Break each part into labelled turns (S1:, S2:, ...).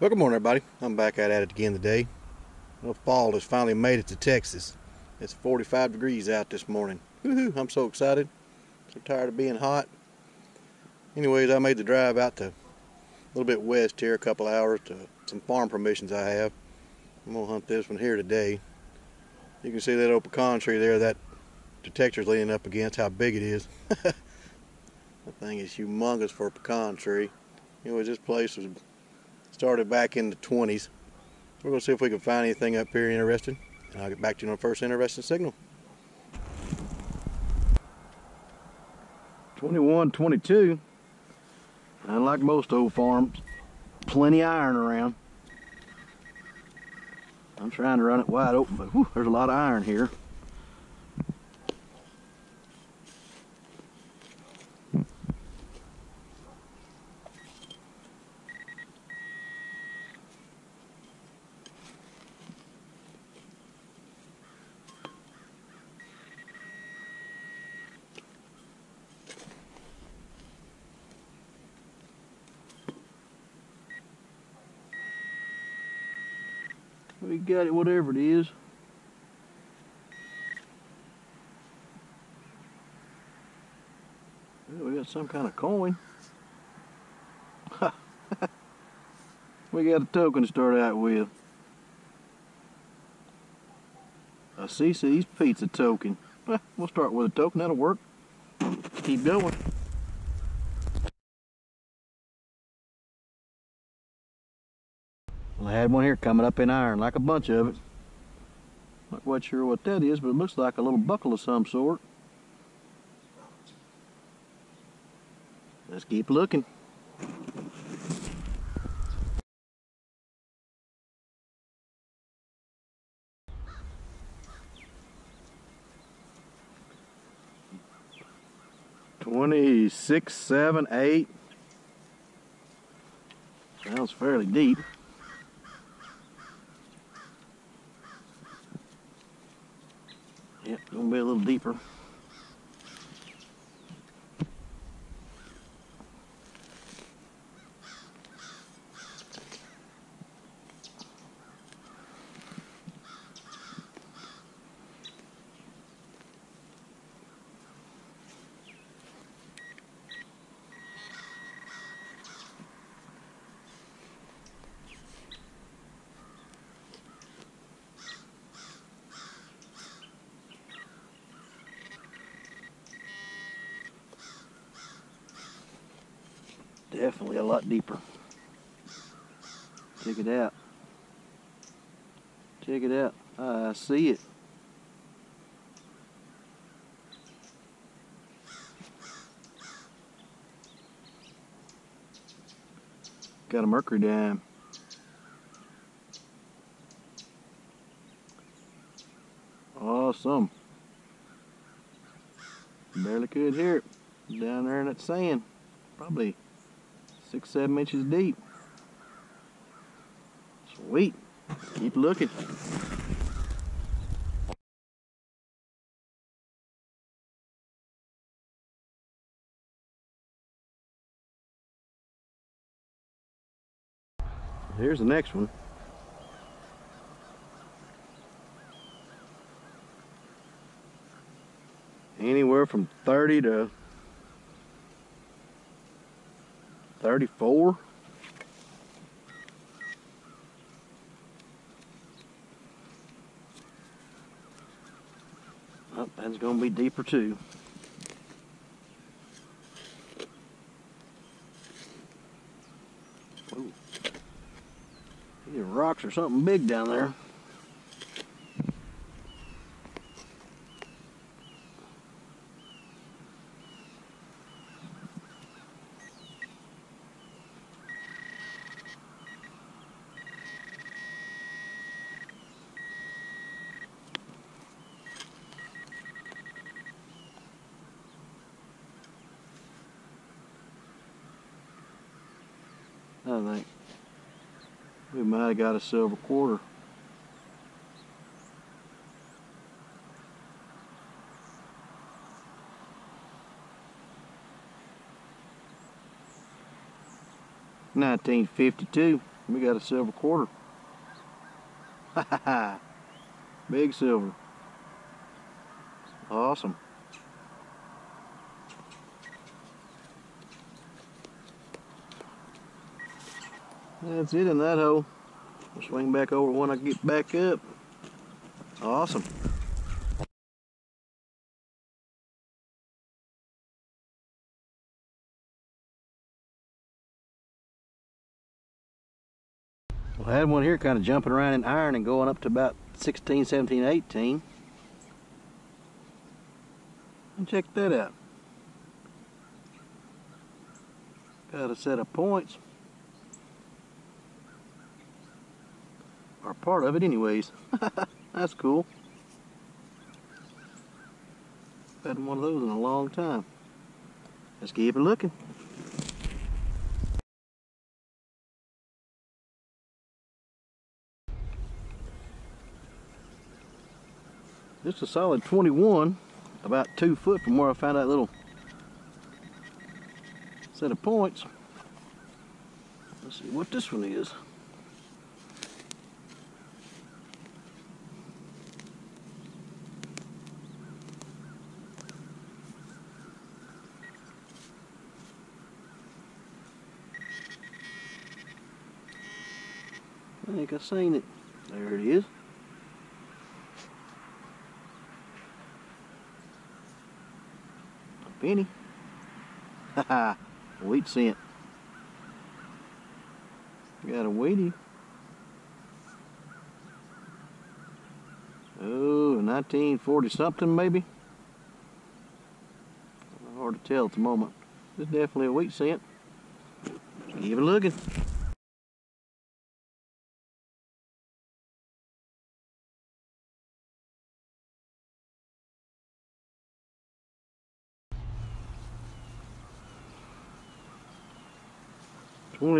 S1: Well, good morning, everybody. I'm back at it again today. Well, fall has finally made it to Texas. It's 45 degrees out this morning. Woohoo! I'm so excited. So tired of being hot. Anyways, I made the drive out to a little bit west here, a couple hours to some farm permissions I have. I'm gonna hunt this one here today. You can see that old pecan tree there that detector's leaning up against, how big it is. that thing is humongous for a pecan tree. Anyways, this place was started back in the 20s. We're going to see if we can find anything up here interesting. And I'll get back to you on the first interesting signal.
S2: 21, 22. Unlike most old farms, plenty iron around. I'm trying to run it wide open, but whew, there's a lot of iron here. We got it, whatever it is. We got some kind of coin. we got a token to start out with. A CiCi's pizza token. Well, we'll start with a token, that'll work. Keep going. One here coming up in iron, like a bunch of it. Not quite sure what that is, but it looks like a little buckle of some sort. Let's keep looking. Twenty-six, seven, eight. Sounds fairly deep. Yep, gonna be a little deeper. Definitely a lot deeper. Check it out. Check it out. I see it. Got a mercury dime. Awesome. Barely could hear it down there in that sand. Probably six, seven inches deep. Sweet. Keep looking. Here's the next one. Anywhere from 30 to 34. Oh, that's going to be deeper too. Either rocks or something big down there. I think we might have got a silver quarter. Nineteen fifty two. We got a silver quarter. Ha ha. Big silver. Awesome. That's it in that hole. I'll swing back over when I get back up. Awesome. Well, I had one here kind of jumping around in iron and going up to about 16, 17, 18. And check that out. Got a set of points. Part of it anyways. That's cool. Had one of those in a long time. Let's keep it looking. Just a solid 21, about two foot from where I found that little set of points. Let's see what this one is. I think I seen it. There it is. A penny. Haha, wheat cent. Got a wheatie. Oh, 1940 something maybe. Hard to tell at the moment. It's definitely a wheat cent. Keep it looking.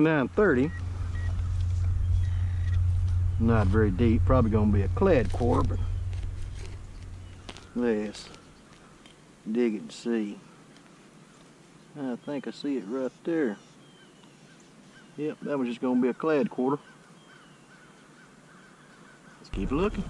S2: Twenty-nine thirty. Not very deep. Probably gonna be a clad core, but let's dig it and see. I think I see it right there. Yep, that was just gonna be a clad quarter. Let's keep looking.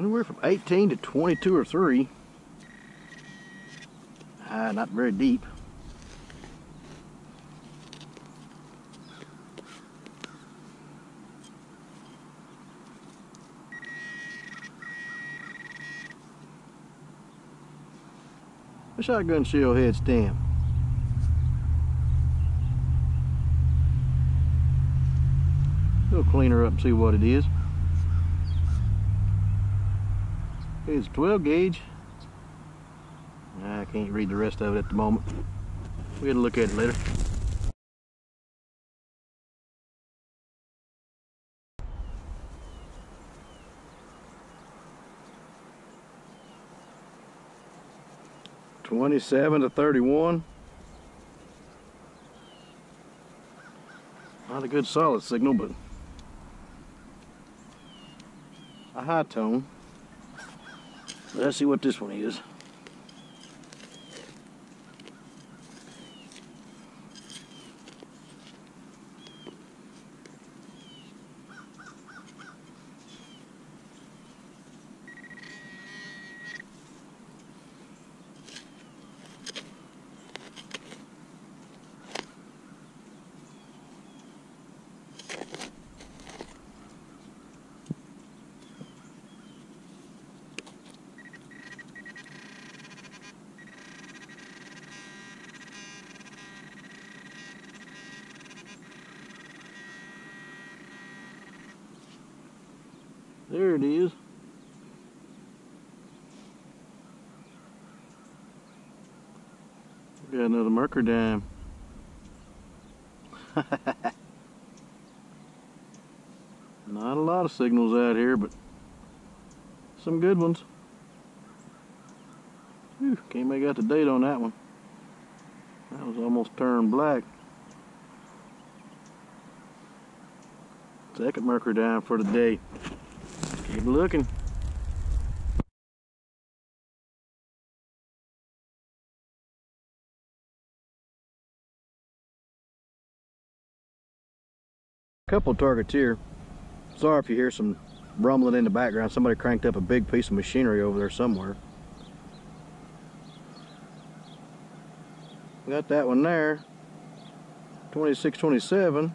S2: Anywhere from 18 to 22 or 3. Ah, not very deep. A shotgun shell head stamp. We'll clean her up and see what it is. It's 12 gauge. I can't read the rest of it at the moment. We'll look at it later. Twenty-seven to thirty-one. Not a good solid signal, but a high tone. Let's see what this one is. There it is. Got another mercury dime. Not a lot of signals out here, but some good ones. Whew, can't make out the date on that one. That was almost turned black. Second mercury dime for the day. Keep looking. Couple targets here. Sorry if you hear some rumbling in the background. Somebody cranked up a big piece of machinery over there somewhere. Got that one there. 26, 27.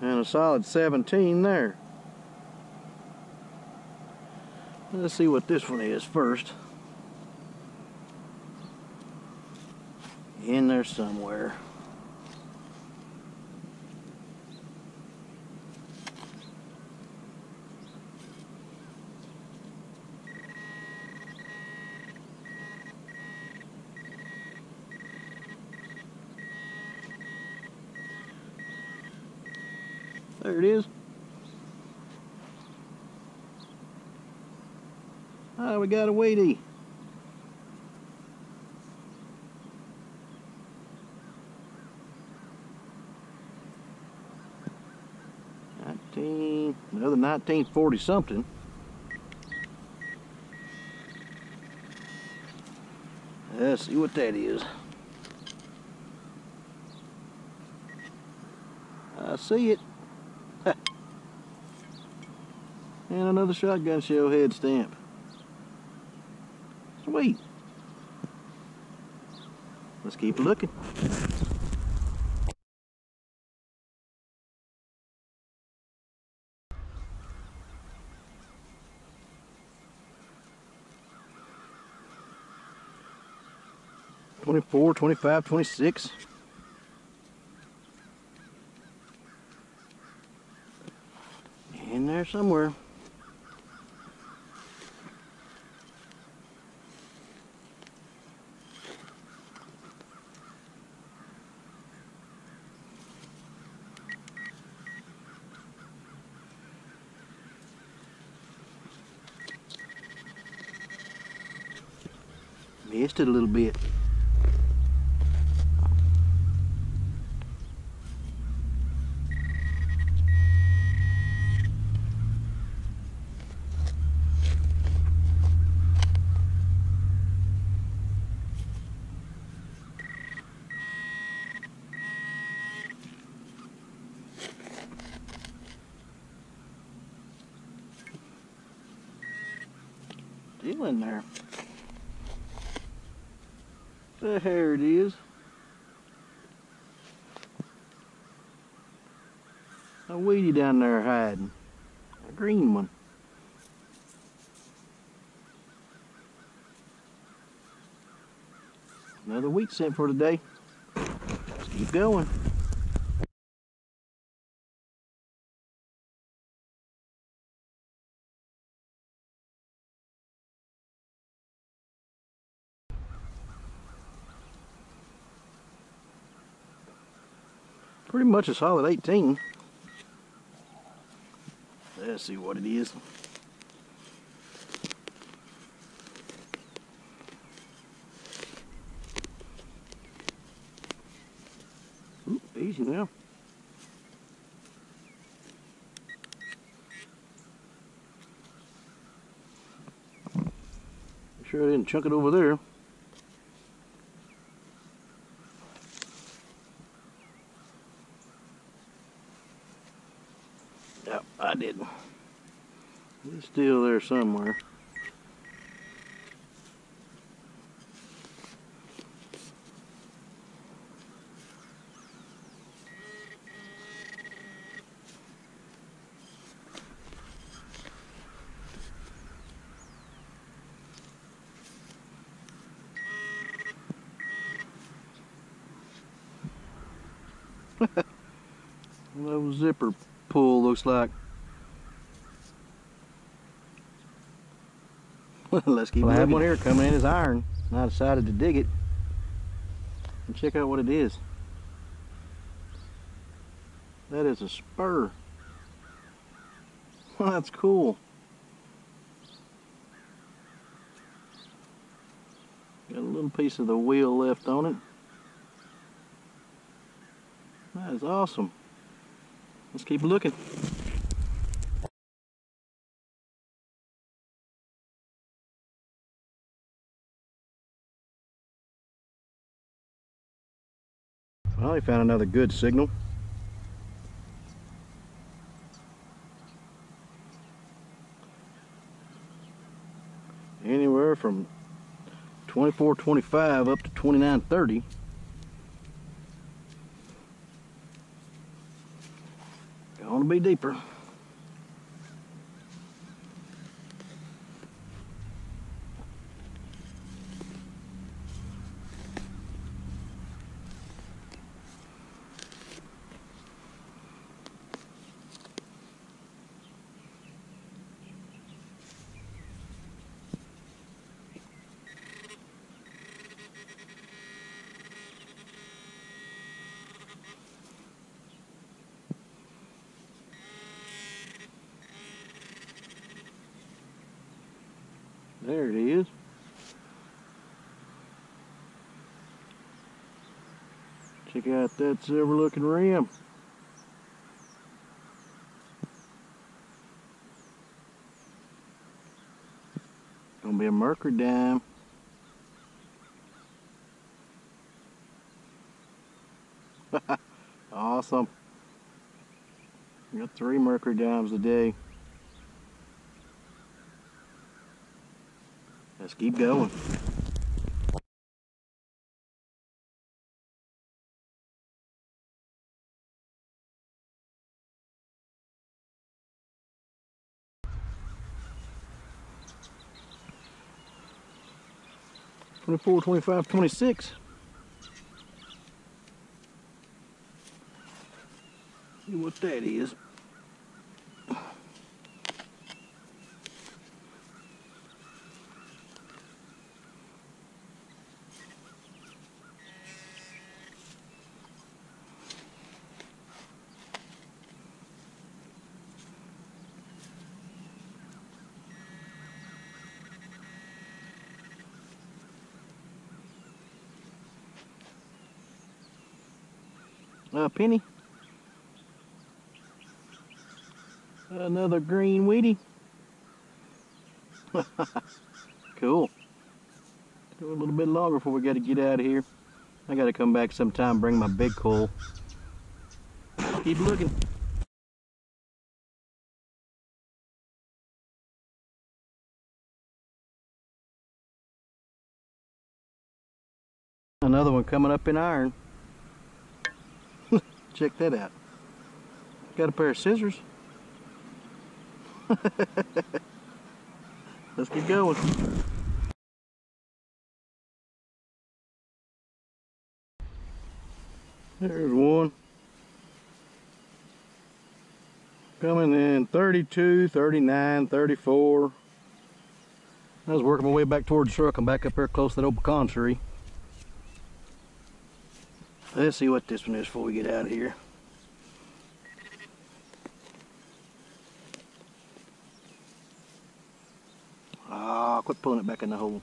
S2: And a solid 17 there. Let's see what this one is first. In there somewhere. There it is. We got a wheatie. Nineteen, another nineteen forty something. Let's see what that is. I see it. And another shotgun shell head stamp. Sweet. Let's keep looking. Twenty-four, twenty-five, twenty-six. In there somewhere. It a little bit. Still in there. There it is. A wheatie down there hiding. A green one. Another wheat cent for today. Let's keep going. Pretty much a solid 18. Let's see what it is. Ooh, easy now. Sure I didn't chunk it over there. Yep, I did. It's still there somewhere. Little zipper pull looks like. Let's keep
S1: Well, I have one
S2: here coming in as iron. And I decided to dig it and check out what it is. That is a spur. Well, that's cool. Got a little piece of the wheel left on it. That is awesome. Let's keep looking. finally found another good signal. Anywhere from 24.25 up to 29.30. Gonna be deeper. There it is. Check out that silver looking rim. Gonna be a mercury dime. awesome. Got three mercury dimes a day. Let's keep going. Twenty-four, twenty-five, twenty-six. See what that is. Uh, penny. Another green wheatie. cool. Do a little bit longer before we got to get out of here. I got to come back sometime, bring my big coal. Keep looking. Another one coming up in iron. Check that out. Got a pair of scissors. Let's get going. There's one. Coming in 32, 39, 34. I was working my way back towards the truck. I'm back up here close to that old pecan tree. Let's see what this one is before we get out of here. Ah, quit pulling it back in the hole.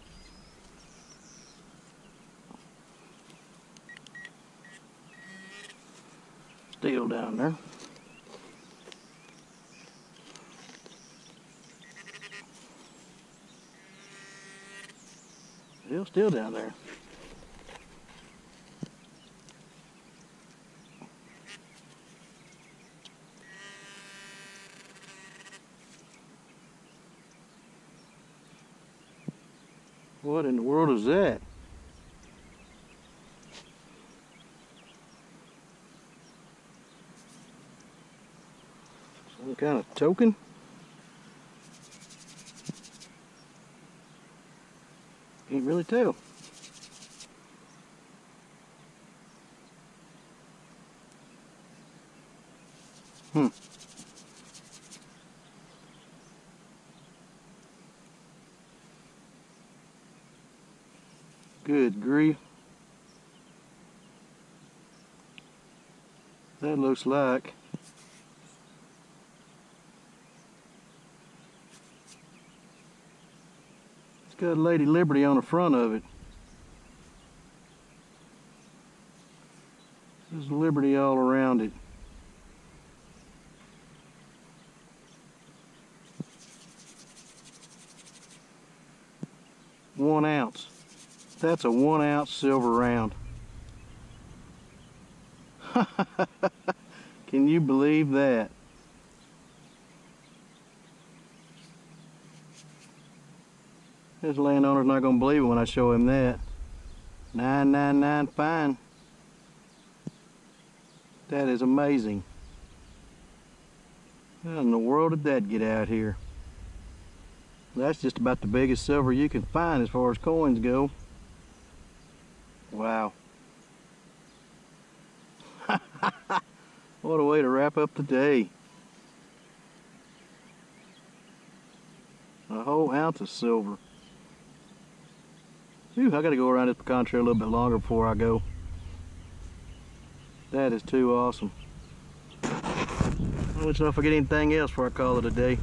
S2: Still down there. Still, still down there. What in the world is that? Some kind of token? Can't really tell. Hmm. Good grief. That looks like it's got Lady Liberty on the front of it. There's Liberty all around it. One ounce. That's a one ounce silver round. Can you believe that? This landowner's not gonna believe it when I show him that. 999 fine. That is amazing. How in the world did that get out here? That's just about the biggest silver you can find as far as coins go. Wow. what a way to wrap up the day. A whole ounce of silver. Phew, I gotta go around this pecan tree a little bit longer before I go. That is too awesome. Let's not forget anything else before I call it a day.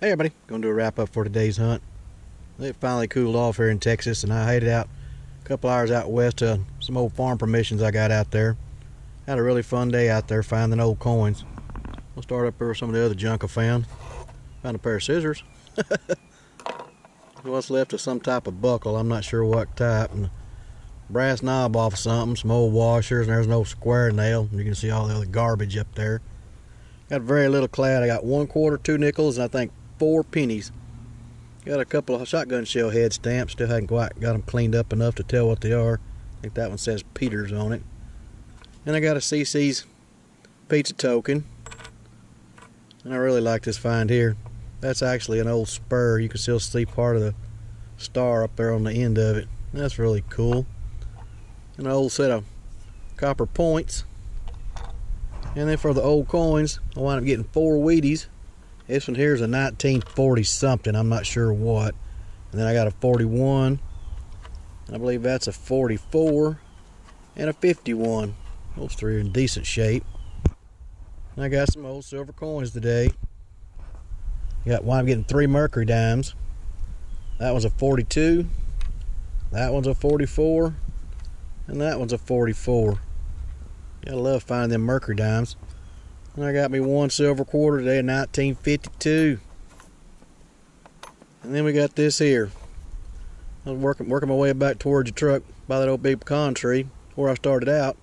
S1: Hey everybody, gonna do a wrap up for today's hunt. It finally cooled off here in Texas and I headed out a couple hours out west to some old farm permissions I got out there. Had a really fun day out there finding old coins. We'll start up here with some of the other junk I found. Found a pair of scissors. What's left of some type of buckle, I'm not sure what type. And brass knob off of something, some old washers, and there's no square nail. You can see all the other garbage up there. Got very little clad. I got one quarter, two nickels, and I think four pennies. Got a couple of shotgun shell head stamps. Still hadn't quite got them cleaned up enough to tell what they are. I think that one says Peters on it. And I got a CiCi's pizza token. And I really like this find here. That's actually an old spur. You can still see part of the star up there on the end of it. That's really cool. An old set of copper points. And then for the old coins, I wound up getting four Wheaties. This one here is a 1940 something. I'm not sure what. And then I got a 41. I believe that's a 44 and a 51. Those three are in decent shape. And I got some old silver coins today. Got one. I'm getting three mercury dimes. That one's a 42. That one's a 44. And that one's a 44. Gotta love finding them mercury dimes. And I got me one silver quarter today in 1952. And then we got this here. I was working working my way back towards the truck by that old big pecan tree where I started out.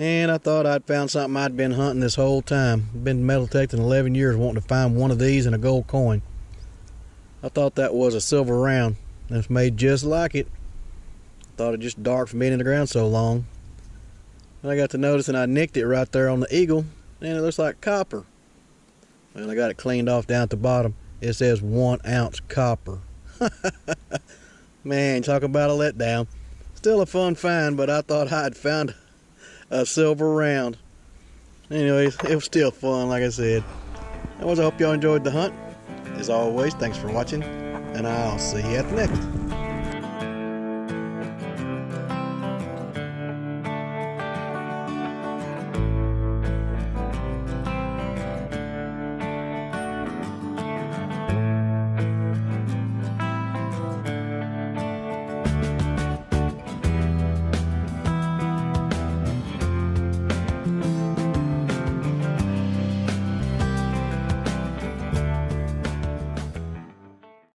S1: And I thought I'd found something I'd been hunting this whole time. Been metal detecting 11 years wanting to find one of these and a gold coin. I thought that was a silver round. And it's made just like it. I Thought it just dark from being in the ground so long. And I got to noticing I nicked it right there on the eagle and it looks like copper. And I got it cleaned off down at the bottom. It says one ounce copper. Man, talk about a letdown. Still a fun find, but I thought I'd found a silver round. Anyways, it was still fun, like I said. Anyways, I hope y'all enjoyed the hunt. As always, thanks for watching, and I'll see you at the next.